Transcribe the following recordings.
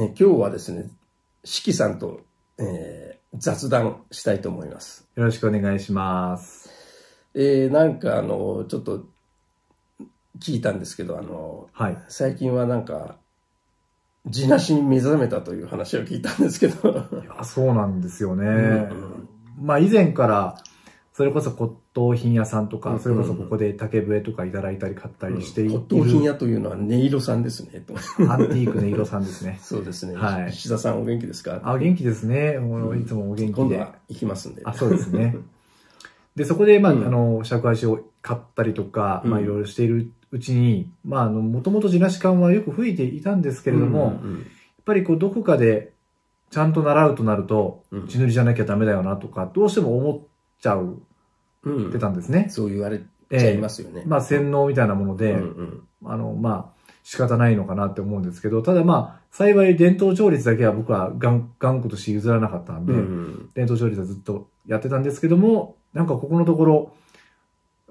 え今日はですね、四季さんと、えー、雑談したいと思います。よろしくお願いします。えー、なんかあの、ちょっと聞いたんですけど、あの、はい。最近はなんか、地なしに目覚めたという話を聞いたんですけど。いや、そうなんですよね。うんまあ以前から、それこそ骨董品屋さんとか、うんそれこそここで竹笛とかいただいたり買ったりしている、骨董品屋というのは音色さんですね。とアンティークの色さんですね。そうですね。はい石田さんお元気ですか？あ、元気ですね。もういつもお元気で。今度は行きますんで。あ、そうですね。で、そこで、まあ、うんあの、尺足を買ったりとか、まあ、うんいろいろしているうちに、まあ、あの、もともと地なし感はよく吹いていたんですけれども、やっうんぱりこう、どこかで、ちゃんと習うとなると、うん地塗りじゃなきゃダメだよなとか、どうしても思っちゃううんうんってたんですね。そう言われちゃいますよね。まあ、洗脳みたいなもので、うんうん。あの、まあ、仕方ないのかなって思うんですけど、ただまあ、幸い伝統調律だけは僕は頑頑固として譲らなかったんで、うん伝統調律はずっとやってたんですけども、なんかここのところ、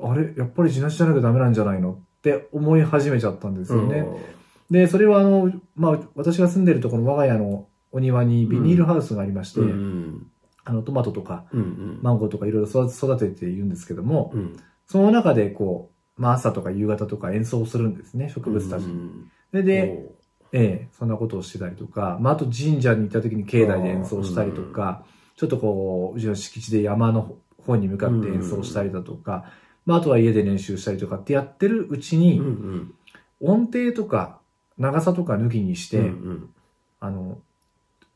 あれ、やっぱり地なしじゃなきゃダメなんじゃないの？って思い始めちゃったんですよね。で、それはあの、まあ、私が住んでるところの我が家のお庭にビニールハウスがありまして、うんうんあの、トマトとかうんうん。マンゴーとかいろいろ育育てているんですけども、うん。その中でこう、まあ朝とか夕方とか演奏するんですね、植物たち。うんそれで、ええ、そんなことをしてたりとか、まあ、あと神社に行った時に境内で演奏したりとか、ちょっとこう、うちの敷地で山の方に向かって演奏したりだとか、まあ、あとは家で練習したりとかってやってるうちうんに、うん。音程とか長さとか抜きにして、うんうん。あの、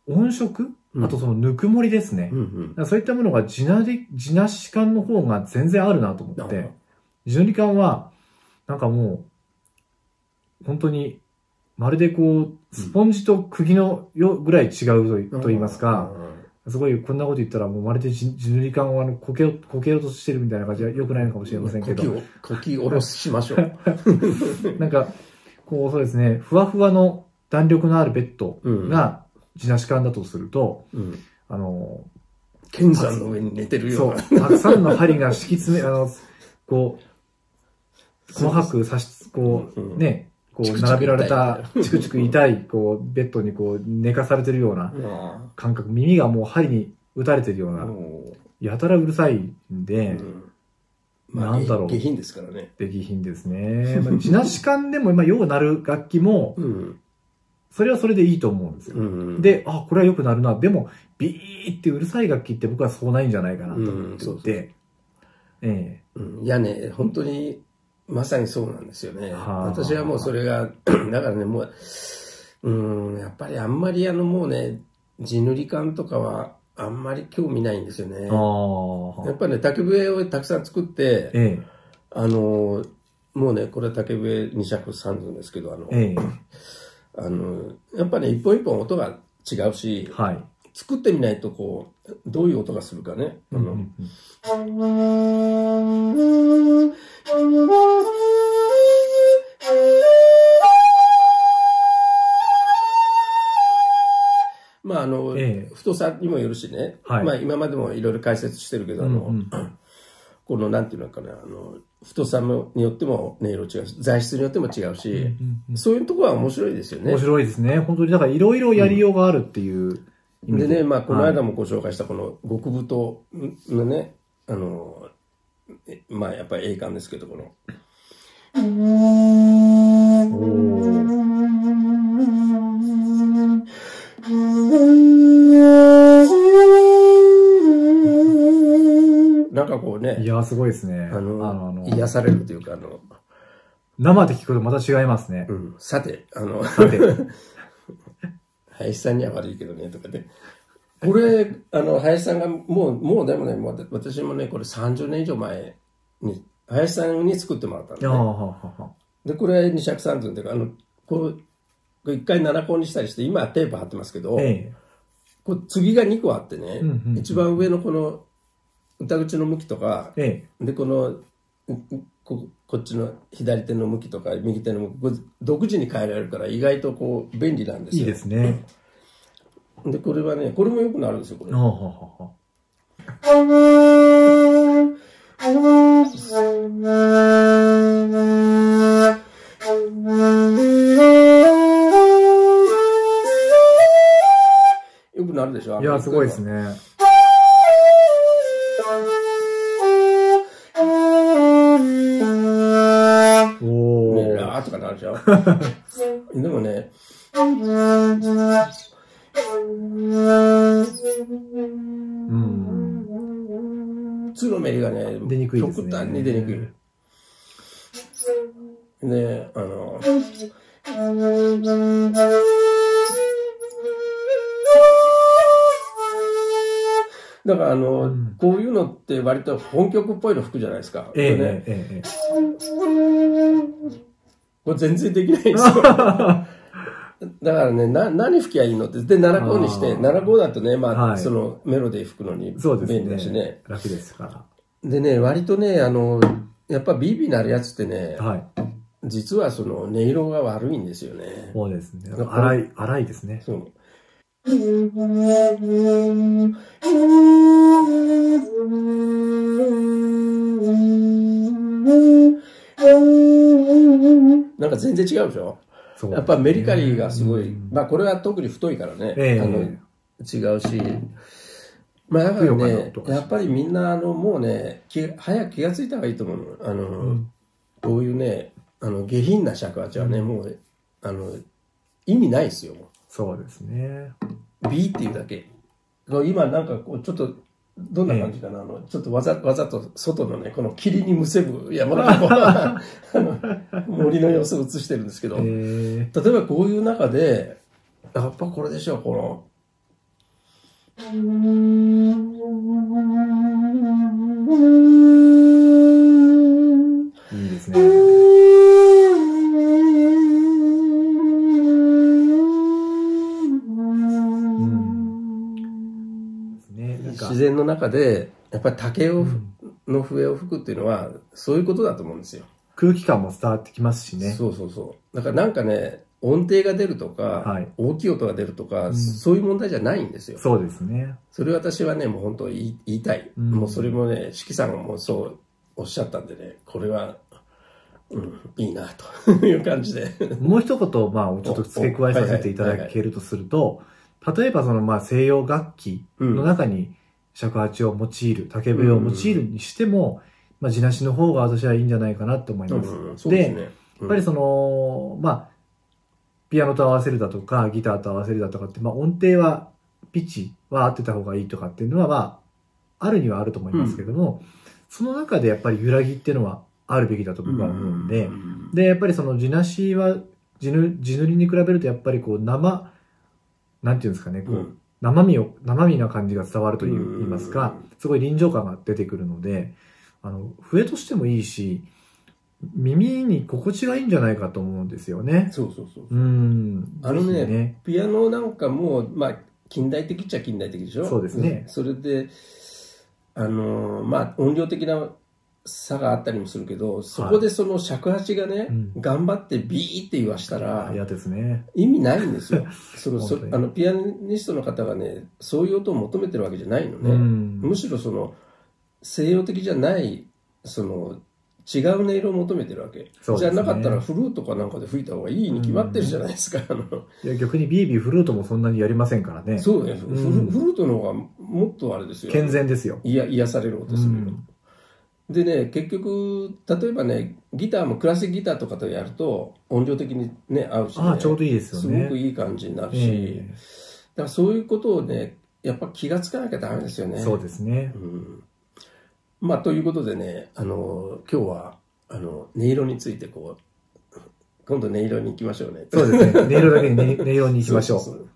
音色うん。あとそのぬくもりですね。うんうん。そういったものが地なり、地なし感の方が全然あるなと思って、あ地塗り感は、なんかもう、本当に、まるでこう、スポンジと釘のよぐらい違うとと言いますか、すごいこんなこと言ったらもうまるで地地塗り感をあのこけよこけようとしてるみたいな感じは良くないのかもしれませんけど、こきを、こき下ろしましょう。なんか、こうそうですね、ふわふわの弾力のあるベッドが地なし感だとすると、うん。あの、剣山の上に寝てるよそううな。、たくさんの針が敷き詰め、あの、こう、細かく刺し、こうね、こう、並べられたチクチク痛い、こう、ベッドにこう、寝かされてるようなあ感覚、耳がもう針に打たれてるようあな、もやたらうるさいんうで、なんだろう下品ですからね。できひんですね。まあ、地なし感でも、まあ、ようなる楽器も、うん。それはそれでいいと思うんですよ。うん。で、あ、これは良くなるな。でも、ビーってうるさい楽器って僕はそうないんじゃないかなと思ってて、えうんいやね、本当に、まさにそうなんですよね。はあ私はもうそれが、だからね、もう、うん、やっぱりあんまりあのもうね、地塗り感とかはあんまり興味ないんですよねえ。。ああ。やっぱりね、竹笛をたくさん作って、ええ。あの、もうね、これは竹笛2尺3寸ですけど、あの、ええ。あの、やっぱね、一本一本音が違うし、はい。作ってみないとこう、どういう音がするかね。あのうんうんうん。まああの、ええ。太さにもよるしね、はい。まあ今までもいろいろ解説してるけど、あの、うんうん。このなんていうのかな、あの、太さのによっても音色違うし、材質によっても違うし、うんうんそういうところは面白いですよね面。白いですね。本当に、だからいろいろやりようがあるっていう意味でね、まあこの間も。もご紹介したこの極太のね、あの、えまあやっぱり栄冠ですけど、この、なんかこうね、いやー、すごいですね。あの、あの、あの癒されるというか、あの、生で聞くとまた違いますねう。ん、さて、あの、さて、林さんには悪いけどね、とかね。これ、あの、林さんが、もう、もうでもね、もう私もね、これ30年以上前に、林さんに作ってもらったんで、ね。で、これ二尺三寸っていうか、あの、こう、一回七本にしたりして、今はテープ貼ってますけど、えこう次が2個あってね、一番上のこの歌口の向きとか、え、えで、この、ここっちの左手の向きとか右手の向き、独自に変えられるから意外とこう便利なんでえ、いいすよ。ですね。で、これはね、これもよくなるんですよ、これあ。あ、はあはあはあくなるでしょいや、すごいですね。ラーとかなるでもね、うん。つのメリがね、出にくいですね極端に出にくい。で、あの、だからあの、うんこういうのって割と本曲っぽいの吹くじゃないですか。ええこれね、ええ、ええ。これ全然できないんですよ。だからね、な、何吹きゃいいのって。で、7コーにして、あー7コーだとね、まあ、はいそのメロディー吹くのにそうです便利だしね。ね。楽ですかでね、割とね、あの、やっぱビービーなるやつってねら。、はい。実はその音色が悪いんですよね。そうですね。荒い、荒いですね。そう。なんか全然違うでしょ？そうやっぱメリカリーがすごい、うん。まあこれは特に太いからね、ええ。あの違うし、まあだからねやっぱりみんなあのもうねき早く気がついた方がいいと思うの。あの、うん。こういうねあの下品な尺八はね、もうあの意味ないですよそうですね。B っていうだけ。今なんかこうちょっとどんな感じかな、あのちょっとわざわざと外のねこの霧にむせぶ 山中こうあの森の様子を映してるんですけど、え例えばこういう中で、やっぱこれでしょ、この。自、然の中で、やっぱり竹を、の笛を吹くっていうのは、そういうことだと思うんですよ。空気感も伝わってきますしね。そうそうそう。だからなんかね、音程が出るとか、はい大きい音が出るとか、んそういう問題じゃないんですよ。そうですね。それ私はね、もう本当言い言いたい。うんもうそれもね、四季さんがもうそうおっしゃったんでね、これは、うん、いいな、と いう感じで。もう一言、まあ、ちょっと付け加えさせていただけるとすると、例えばその、まあ、西洋楽器の中に尺八を用いる、竹笛を用いるにしても、まあ、地なしの方が私はいいんじゃないかなと思います。ですね。やっぱりその、まあ、ピアノと合わせるだとか、ギターと合わせるだとかって、まあ、音程は、ピッチは合ってた方がいいとかっていうのは、まあ、あるにはあると思いますけども、その中でやっぱり揺らぎっていうのはあるべきだと僕は思うんで、ん。で、やっぱりその地なしは、地ぬ地塗りに比べるとやっぱりこう生、なんていうんですかね、こう、うん生身を、生身な感じが伝わると言いますか、すごい臨場感が出てくるので、あの、笛としてもいいし、耳に心地がいいんじゃないかと思うんですよね。そうそうそう。うん。あのねぜひピアノなんかも、まあ、近代的っちゃ近代的でしょ？そうですねそれで、あのーまあ、音量的な差があったりもするけど、そこでその尺八がね、うん頑張ってビーって言わしたら、嫌ですね。意味ないんですよ。そのそあのピアニストの方がね、そういう音を求めてるわけじゃないのね。うんむしろその、西洋的じゃない、その、違う音色を求めてるわけ。ねじゃなかったらフルートかなんかで吹いた方がいいに決まってるじゃないですか。あのいや逆にビービーフルートもそんなにやりませんからね。そうね、フルうんフルートの方がもっとあれですよ。健全ですよ。いや癒される音するよ、うんでね、結局、例えばね、ギターもクラシックギターとかとやると音量的にね、合うし、ね、ああ、ちょうどいいですよね。すごくいい感じになるし、えだからそういうことをね、やっぱ気がつかなきゃダメですよね。えそうですね。うんまあ、ということでね、あの、今日は、あの、音色についてこう、今度音色に行きましょうね。そうですね。音色だけに音音色に行きましょう。そうそう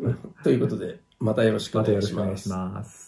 そううんということで、またよろしくおまた願いしますよろしくお願いし。ます。